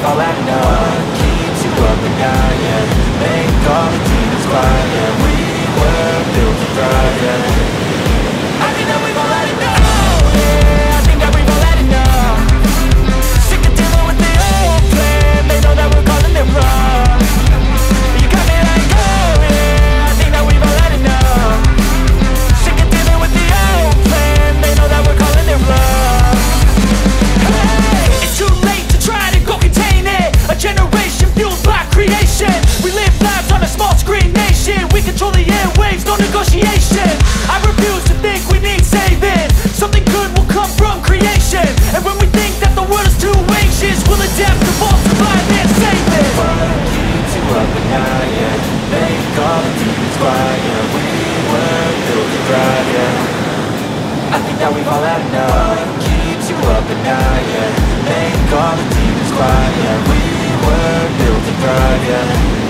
Make all that noise keeps you up at night, yeah. Make all the demons quiet, yeah. fire We were built to thrive, yeah.